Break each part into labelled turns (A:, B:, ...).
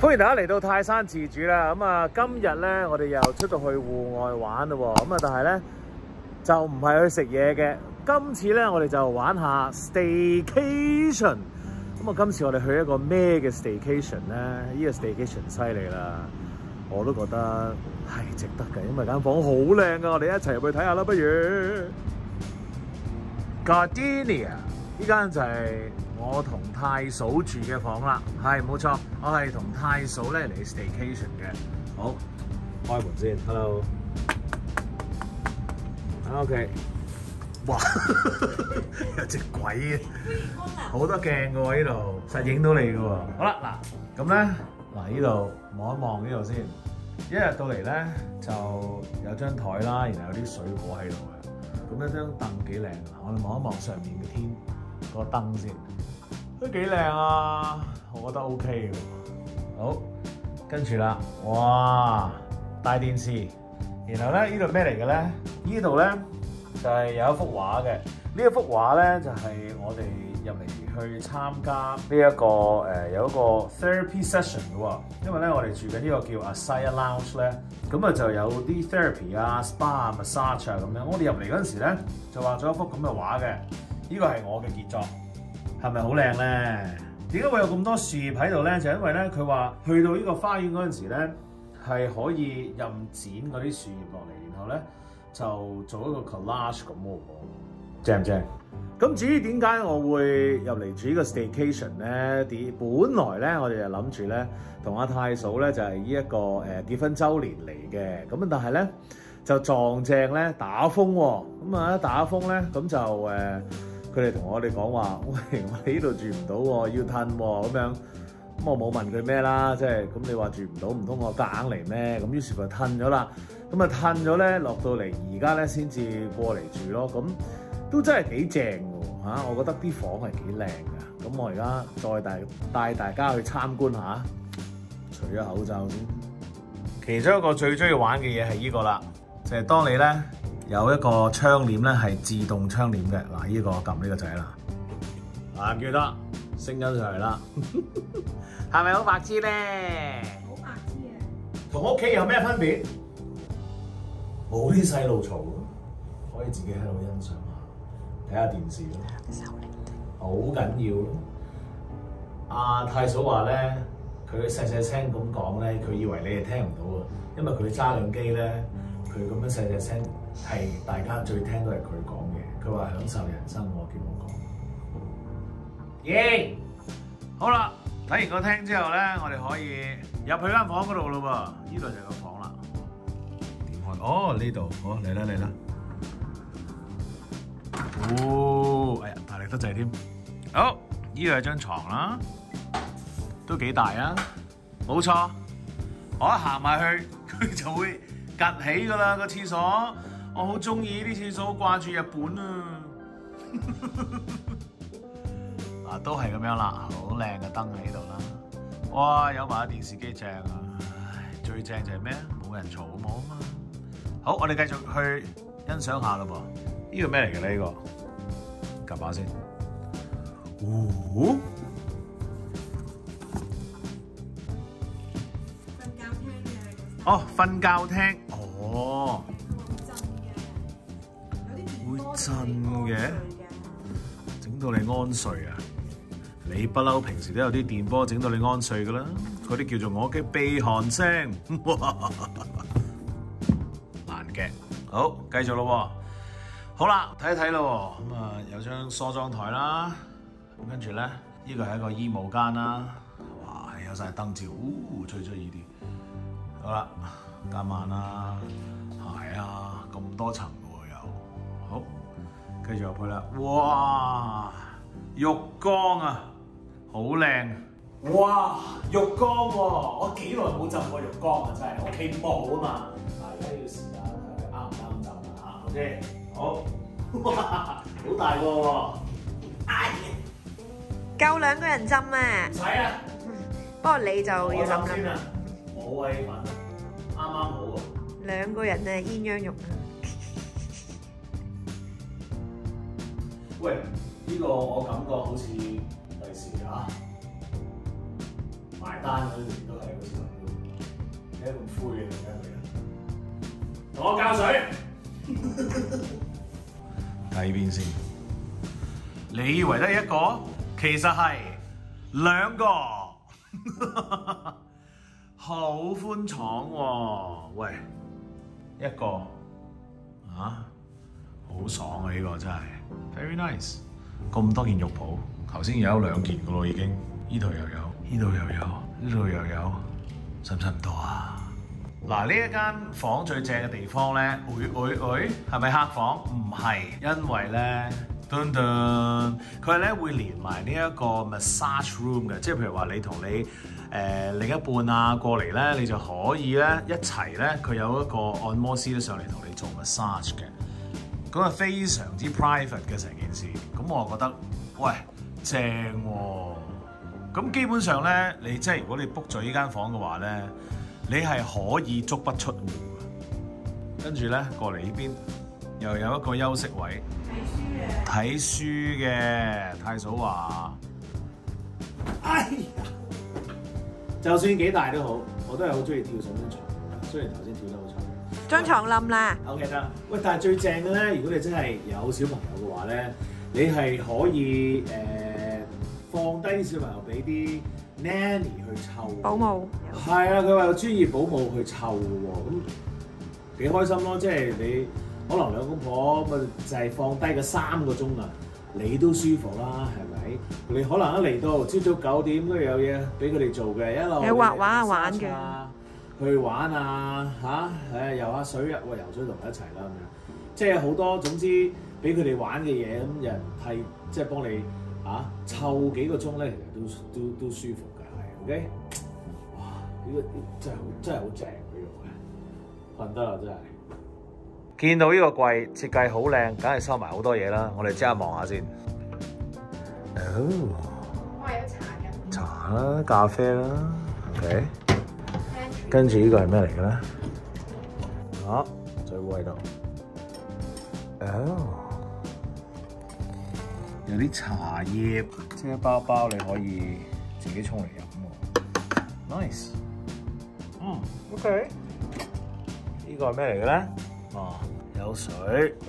A: 歡迎大家嚟到泰山自主啦！咁啊，今日咧我哋又出到去戶外玩咯喎，咁啊，但係咧就唔係去食嘢嘅。今次咧我哋就玩下 staycation。咁啊，今次我哋去一個咩嘅 staycation 咧？呢、個 staycation 犀利啦，我都覺得係值得嘅，因為間房好靚噶，我哋一齊入去睇下啦，不如 Gardenia 呢間就係我同太嫂住嘅房啦，係冇錯，我係同太嫂咧嚟 station 嘅。好，開門先，hello。OK，哇，有隻鬼啊！好多鏡嘅喎呢度，實影到你嘅喎。好啦，嗱咁咧，嗱呢度望一望呢度先。一日到嚟咧就有張台啦，然後有啲水果喺度嘅。咁一張凳幾靚！我哋望一望上面嘅天個燈先，都幾靚啊！我覺得 OK 嘅。好，跟住啦，哇！大電視，然後咧呢度咩嚟嘅咧？呢度咧就係、有一幅畫嘅。呢一幅畫咧就係、我哋入嚟去參加呢、一個誒、有一個 therapy session 嘅喎。因為咧我哋住緊呢個叫 Asaya Lounge 咧，咁啊就有啲 therapy 啊、spa 啊、massage 啊咁樣。我哋入嚟嗰陣時咧就畫咗一幅咁嘅畫嘅，呢個係我嘅傑作，係咪好靚咧？點解會有咁多樹葉喺度咧？就因為咧佢話去到呢個花園嗰陣時咧係可以任剪嗰啲樹葉落嚟，然後咧就做一個 collage 咁喎。正唔正？咁至於點解我會入嚟住呢個 staycation 咧？點本來咧我哋就諗住咧同阿太嫂咧就係呢一個誒、結婚周年嚟嘅，咁但係咧就撞正咧打風喎、咁啊打風咧咁就誒佢哋同我哋講話，喂我喺呢度住唔到喎，要褪喎咁樣。咁我冇問佢咩啦，即係咁你話住唔到，唔通我夾硬嚟咩？咁於是佢褪咗啦，咁啊褪咗咧落到嚟而家咧先至過嚟住咯，咁都真係幾正喎嚇！我覺得啲房係幾靚㗎，咁我而家再帶帶大家去參觀下，除咗口罩先。其中一個最中意玩嘅嘢係呢個啦，就係、當你咧有一個窗簾咧係自動窗簾嘅，嗱呢個撳呢個掣啦，啊記得升緊上嚟啦。係咪好白痴咧？
B: 好白痴啊！
A: 同屋企有咩分別？冇啲細路嘈，可以自己喺度欣賞下，睇下電視咯。好緊要咯！阿太嫂話咧，佢細細聲咁講咧，佢以為你係聽唔到啊，因為佢揸兩機咧，佢咁樣細細聲係大家最聽都係佢講嘅。佢話享受人生我，叫我講。耶！好啦，睇完個廳之後咧，我哋可以入去間房嗰度咯喎。呢度就係個房啦。點開？哦，呢度，好嚟啦嚟啦。哦，哎呀，大力得滯添。好，呢度係張床啦，都幾大啊。冇錯，我一行埋去，佢就會趌起噶啦個廁所。我好中意呢啲廁所，掛住日本啊。嗱，都係咁樣啦，好靚嘅燈喺度啦。哇，有埋個電視機正啊！最正就係咩？冇人嘈我啊嘛。好，我哋繼續去欣賞下咯噃。呢個咩嚟嘅咧？呢個，夾下先。哦，
B: 瞓覺廳嘅
A: 哦，瞓覺廳。哦，真嘅整到你安睡啊！你不嬲，平時都有啲電波整到你安睡噶啦，嗰啲叫做我嘅鼻鼾聲。哇難嘅，好，繼續咯。好啦，睇一睇咯，咁啊有張梳妝台啦，咁跟住咧，呢個係一個衣帽間啦，哇，有晒燈照，呜，吹出呢啲。好啦，加晚啦，鞋啊，咁多層，繼續入去啦，哇，浴缸啊！好靚！哇，浴缸喎、我幾耐冇浸過浴缸啊！真係屋企冇啊嘛，大家要試下睇下啱唔啱浸啊嚇！OK，好，哇，好大個喎！哎
B: 夠兩個人浸啊
A: 唔！使啊，
B: 不過你就要諗諗，
A: 浸先啊，冇位瞓，啱啱好啊！
B: 兩個人啊鴛鴦肉啊！
A: 喂，呢、個我感覺好似第時嚇，埋單嗰陣時都係好似咁，點解咁灰嘅點解佢人？同我交水。睇邊先？你以為得一個，其實係兩個，好寬敞喎、喂，一個。啊，好爽啊！呢、個真係 very nice。咁多件浴袍，頭先有兩件噶咯，已經。呢度又有，呢度又有，呢度又有，使唔使咁多啊？嗱，呢一間房最正嘅地方咧，會會會係咪客房？唔係，因為咧，噔噔，佢係咧會連埋呢一個 massage room 嘅，即係譬如話你同你誒、呃另一半啊過嚟咧，你就可以咧一齊咧，佢有一個按摩師咧上嚟同你做 massage 嘅，咁啊非常之 private 嘅成件事，咁我覺得喂正喎、咁基本上咧，你即係如果你 book 咗呢間房嘅話咧，你係可以足不出户。跟住咧過嚟呢邊又有一個休息位，睇書嘅太嫂話：哎呀，就算幾大都好，我都係好中意跳上張床。雖然頭先跳得好。
B: 張床冧啦
A: ，OK 得。喂，但係最正嘅咧，如果你真係有小朋友嘅話咧，你係可以誒、呃放低啲小朋友俾啲 nanny 去湊。
B: 保姆
A: 係啊，佢話有專業保姆去湊嘅喎，咁幾開心咯！即係你可能兩公婆咪就係放低個三個鐘啊，你都舒服啦，係咪？你可能一嚟到朝早九點都有嘢俾佢哋做嘅，一路
B: 有畫畫啊玩嘅
A: 去玩啊嚇，誒游下水啊，喂游水同佢一齊啦咁樣，即係好多總之俾佢哋玩嘅嘢，咁有人替即係幫你啊湊幾個鐘咧，其實都都都舒服㗎，係 OK。哇！呢、個真係好真係好正呢個嘅，瞓得啦真係。見到呢個櫃設計好靚，梗係收埋好多嘢啦。我哋即刻望下先。哦，
B: 我係有茶嘅，
A: 茶啦，咖啡啦，OK。跟住呢個係咩嚟嘅咧？啊，水壺喺度。哦，有啲茶葉，即係包包你可以自己沖嚟飲喎。Nice。嗯，OK。呢個係咩嚟嘅咧？哦，有水。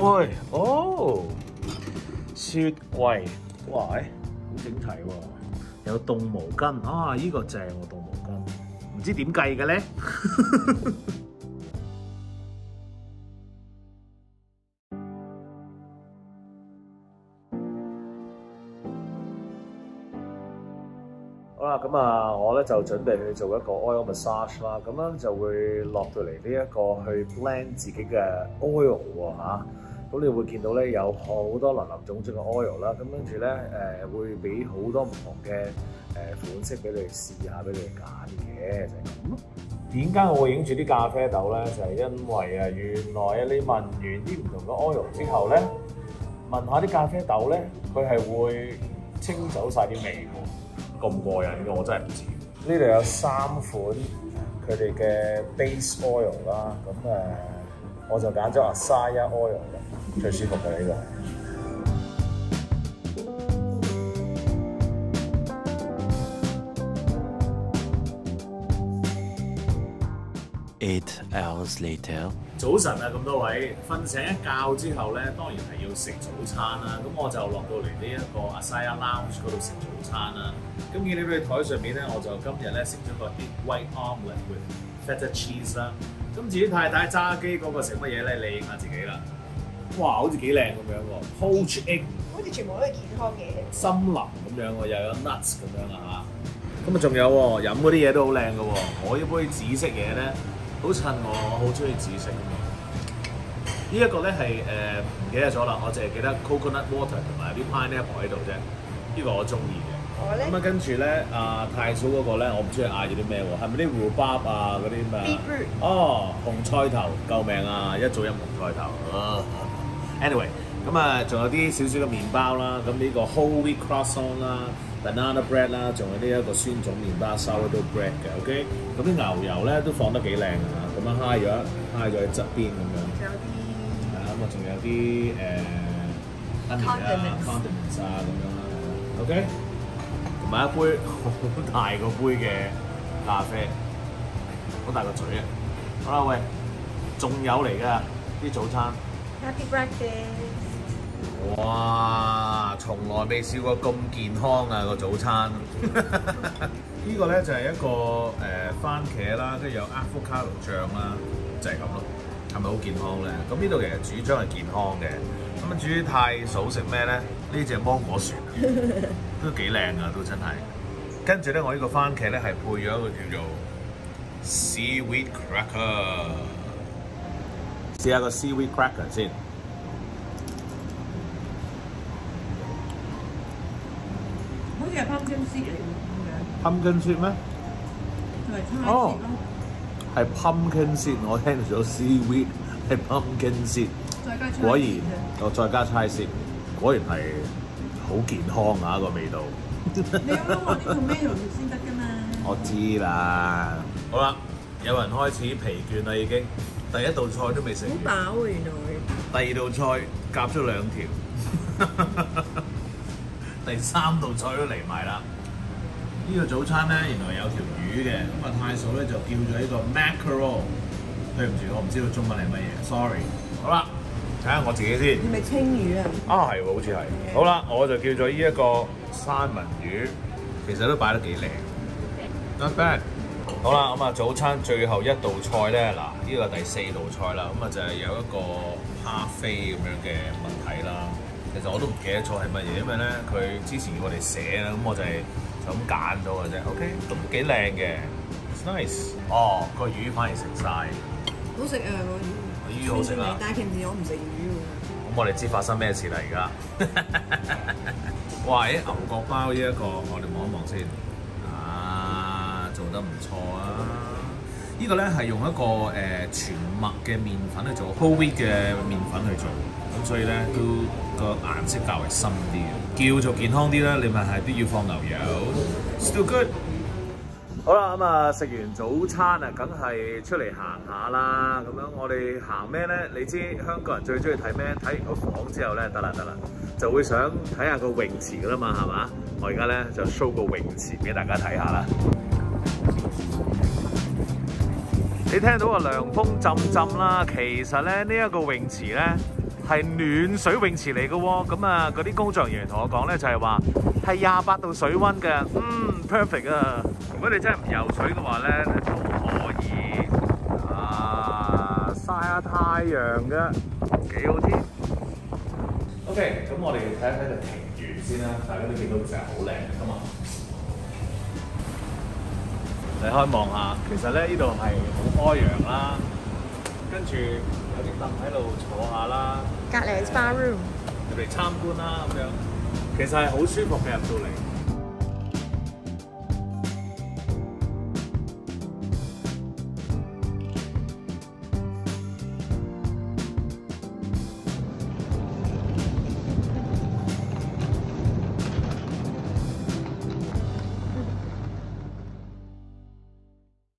A: 喂，哦，雪櫃，哇，好整齊喎。有凍毛巾啊！呢、個正喎，凍毛巾，唔知點計嘅咧？好啦，咁啊，我咧就準備去做一個 oil massage 啦，咁樣就會落到嚟呢一個去 blend 自己嘅 oil 喎嚇。咁你會見到咧有好多林林種種嘅 oil 啦，咁跟住咧誒會俾好多唔同嘅、款式俾你試下，俾你揀嘅就係咁咯。點解我會影住啲咖啡豆咧？就係、因為啊，原來啊，你聞完啲唔同嘅 oil 之後咧，聞下啲咖啡豆咧，佢係會清走晒啲味喎。咁過癮嘅我真係唔知。呢度有三款佢哋嘅 base oil 啦，咁誒我就揀咗 Asaya oil 啦，最舒服嘅呢個
C: Eight hours later.
A: 早晨啊，咁多位瞓醒一覺之後咧，當然係要食早餐啦。咁我就落到嚟呢一個 Asaya Lounge 嗰度食早餐啦。咁見到佢台上面咧，我就今日咧食咗個 egg white omelette with feta cheese 啦。咁至於太太揸機嗰個食乜嘢咧？你影下自己啦。哇，好似幾靚咁樣喎，poached egg
B: 好似全部都係健康嘅。
A: 森林咁樣喎，又有 nuts 咁樣啊嚇。咁啊，仲有喎，飲嗰啲嘢都好靚嘅喎。我一杯紫色嘢咧，好襯我，我好中意紫色啊嘛。呢一個咧係誒唔記得咗啦，我淨係記得 coconut water 同埋啲 pineapple 喺度啫。呢、個我中意嘅。咁啊，跟住咧，阿太嫂嗰個咧，我唔知佢嗌咗啲咩喎，係咪啲 rhubarb 啊嗰啲咩啊哦，紅菜頭，救命啊！一早飲紅菜頭。啊 anyway，咁啊，仲有啲少少嘅麵包啦，咁呢個 whole wheat croissant 啦，banana bread 啦，仲有呢一個酸種麵包 sourdough bread 嘅，OK。咁啲牛油咧都放得幾靚啊，咁樣揩咗揩咗喺側邊咁樣。
B: 仲有啲
A: 係啊，咁啊，仲有啲誒
B: condiments
A: 啊咁樣啦，OK。同埋一杯好大個杯嘅咖啡，好大個嘴啊！好啦，喂，仲有嚟㗎啲早餐。
B: Happy breakfast！
A: 哇！從來未試過咁健康啊個早餐。呢個咧就係一個誒、呃番茄啦，跟住有 avocado 醬啦，就係咁咯。係咪好健康咧？咁呢度其實主張係健康嘅。咁啊，至於太嫂食咩咧？呢只芒果船 都幾靚啊，都真係。跟住咧，我呢個番茄咧係配咗一個叫做 seaweed cracker。試下個 seaweed cracker 先。
D: 係 pumpkin seed 嚟嘅
A: pumpkin seed 咩？
D: 咁樣，佢係猜
A: 哦
D: seed 咯，
A: 係 pumpkin seed，我聽咗 seaweed 係 pumpkin seed，
D: 再加猜
A: 果然我再加菜 seed，果然係好健康啊個味道。
D: 你要撈落啲 tomato 先得㗎嘛。
A: 我知啦。好啦，有人開始疲倦啦已經，第一道菜都未食完，
B: 好飽啊，原來。
A: 第二道菜夾咗兩條，第三道菜都嚟埋啦。呢、個早餐咧原來有條魚嘅，咁啊太嫂咧就叫咗呢個 mackerel。對唔住，我唔知道中文係乜嘢，sorry。好啦，睇下我自己先。
B: 係咪青魚啊？
A: 啊，係喎，好似係。好啦，我就叫咗呢一個三文魚，其實都擺得幾靚。Not bad。好啦，咁啊早餐最後一道菜咧，嗱呢個第四道菜啦，咁啊就係有一個咖啡咁樣嘅物體啦。其實我都唔記得咗係乜嘢，因為咧佢之前要我哋寫啦，咁我就係就咁揀咗嘅啫。OK，咁幾靚嘅，It's nice。哦，個魚反而食晒，
D: 好食啊個魚，
A: 個魚好食啊！
D: 但係平時我唔食魚喎
A: 咁我哋知發生咩事啦而家。哇！誒牛角包呢、一個，我哋望一望先。啊，做得唔錯啊！呢個咧係用一個誒、呃全麥嘅麵粉去做，whole wheat 嘅麵粉去做，咁所以咧都個顏色較為深啲嘅，叫做健康啲啦。你咪係都要放牛油，still good。好啦，咁啊食完早餐啊，梗係出嚟行下啦。咁樣我哋行咩咧？你知香港人最中意睇咩？睇完個房之後咧，得啦得啦，就會想睇下個泳池噶啦嘛，係嘛？我而家咧就 show 個泳池俾大家睇下啦。你聽到個涼風浸浸啦，其實咧呢一、個泳池咧係暖水泳池嚟嘅喎。咁啊，嗰啲工作人員同我講咧就係話係廿八度水溫嘅，嗯，perfect 啊！如果你真係唔游水嘅話咧，都可以啊曬下太陽嘅，幾好添。OK，咁我哋睇一睇個庭園先啦，大家都見到成日好靚嘅嘛。你可以望下，其實咧呢度係好開揚啦，跟住有啲凳喺度坐下啦，
B: 隔離係 SPA room。
A: 入嚟參觀啦咁樣，其實係好舒服嘅入到嚟。